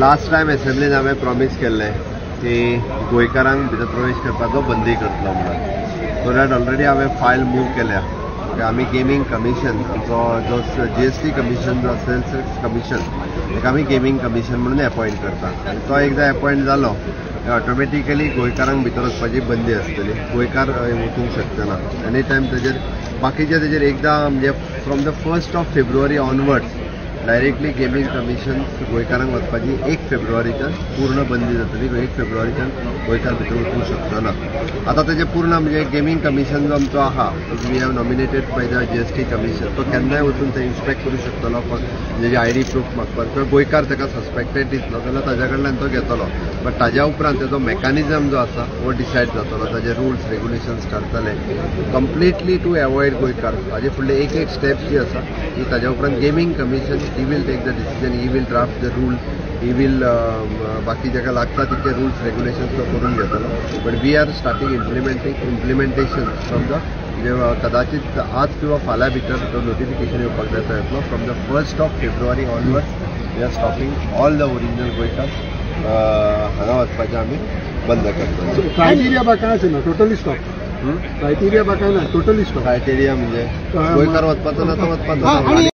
Last time एसेंब्लीन हांवें promise केल्लें की गोंयकारांक भितर प्रवेश करपाचो बंदी करतलो म्हणून. सो दॅट ऑलरेडी हांवें फायल मूव केल्या. की आमी गेमींग कमिशन आमचो जो जी एस टी कमिशन जो सेल्स कमिशन ताका आमी गेमींग कमिशन म्हणून एपॉयंट करता. आनी तो एकदां एपॉयंट जालो ऑटोमॅटिकली गोंयकारांक भितर वचपाची बंदी आसतली गोंयकार वचूंक शकचना एनी टायम तेजेर बाकीचे तेजेर एकदां म्हणजे from the first of February onwards directly gaming commission गोंयकारांक वचपाची एक फेब्रुवारीच्यान पूर्ण बंदी जातली एक फेब्रुवारीच्यान गोंयकार भितर वचूंक शकचो ना. आतां तेजें पूर्ण म्हणजे गेमींग कमिशन जो आमचो आहा we have nominated by the G S T commission तो केन्नाय वचून ते इन्स्पेक्ट करूंक शकतलो म्हणजे आय डी प्रूफ मागपाक किंवा गोंयकार ताका सस्पेक्टेड दितलो जाल्यार ताज्या कडल्यान तो घेतलो बट ताज्या उपरांत तेजो मॅकानिजम जो आसा हो डिसायड जातलो ताजे रुल्स रेगुलेशन्स काडटले कंप्लिटली टू एवॉयड गोंयकार हाजे फुडले एक एक स्टेप जी आसा ती ताज्या उपरांत gaming commission he will take the decision he will draft the rule he will बाकी जाका लागता तितके रुल्स रेग्युलेशन्स तो करून घेतलो but we are starting implementing implementation from the कदाचित आज किंवा फाल्यां भितर तो नोटिफिकेशन येवपाक जाता येतलो from the first of February onward we are stopping all the original गोंयकार हांगा वचपाचें आमी बंद करतलो क्रायटेरिया बाका आसना टोटली स्टॉप क्रायटेरिया बाका ना टोटली स्टॉप क्रायटेरिया म्हणजे गोंयकार वचपाचो ना तो वचपाचो